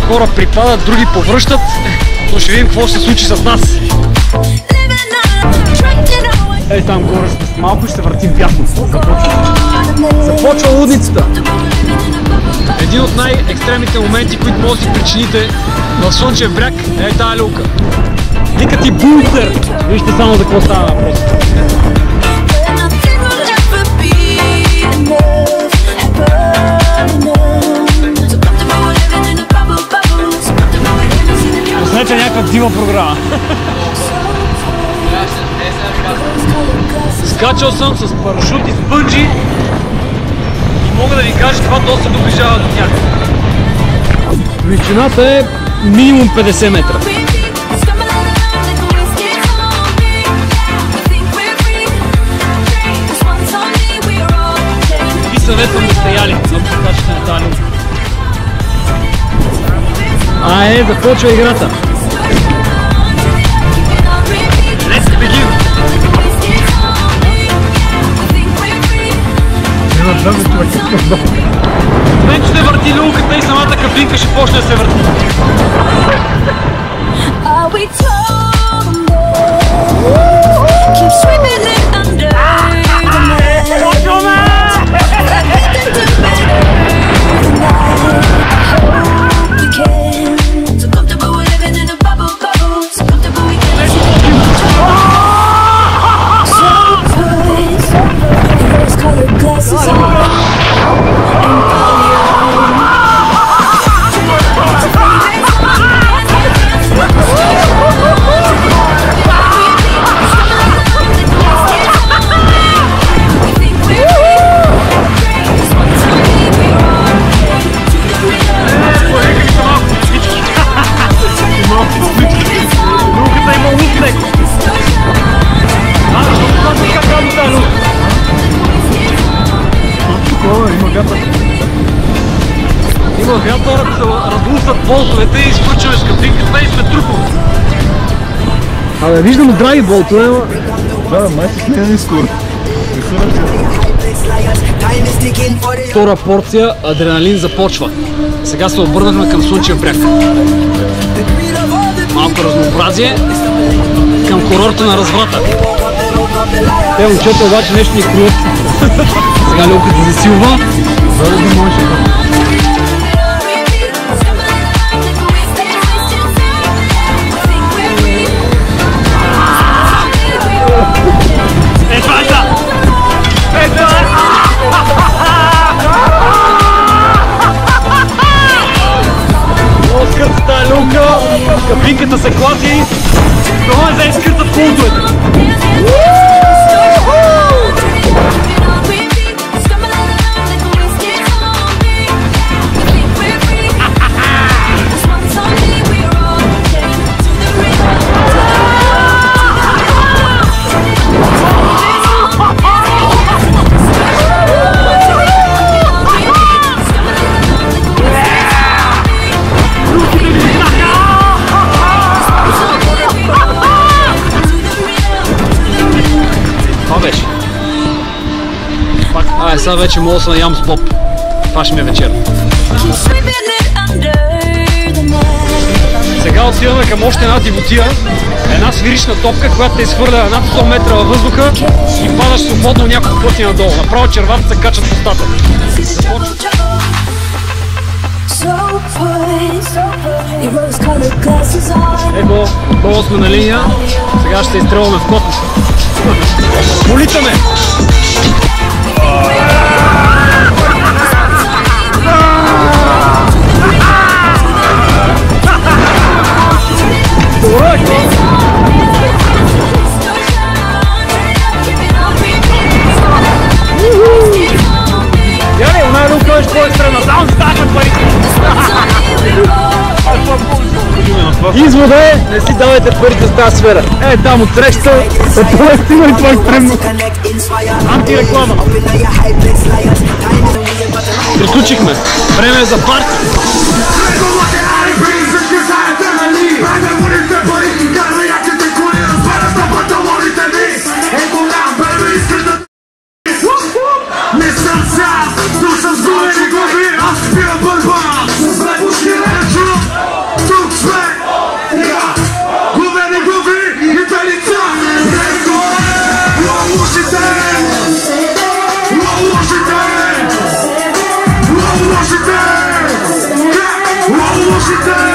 Много хора припадат, други повръщат, но ще видим какво ще се случи с нас. Ей там горе сме малко ще се въртим вятно. Започва. Започва лудницата. Един от най-екстремните моменти, които може да си причините в Слънчев бряг е тази люлка. Вика ти бункер! Вижте само за какво става въпрос. Пуснете някаква дива програма. Скачал съм с парашут и с бънджи и мога да ви кажа, това доста доближава до тях. Величината е минимум 50 метра. Ви съветвам да сте яли, ако скачате на тази. А е, започва играта. В момент ще върти люлката и самата кабинка ще почне да се върти. Are we told има вятър. Има се разлусат болтовете и изключваме с кабинката и сме трупове. Абе, виждам здрави болтове, ама... Да, май се сменяни скоро. Втора порция адреналин започва. Сега се обърнахме към Слънчев бряг. Малко разнообразие към курорта на разврата. Те момчета обаче нещо ни крият. Сега люлката засилва. За да може. Е, е! Е, люлка, кабинката се клати, това е за изкъртат култовете. Сега вече мога да се наям с поп. Това ще ми е вечер. Сега отиваме към още една дивотия. Една свирична топка, която те изхвърля над 100 метра във въздуха и падаш свободно няколко пъти надолу. Направо червата се качат в устата. Ето, отново сме на линия. Сега ще се изстрелваме в космоса. Политаме! Ще по-екстрена. Само станахме парите. Извода е, не си давайте парите за тази сфера. Е, там отсреща е по-екстрема и по-екстремно. Антиреклама. Приключихме. Време е за парти. Washington! Yeah! Washington!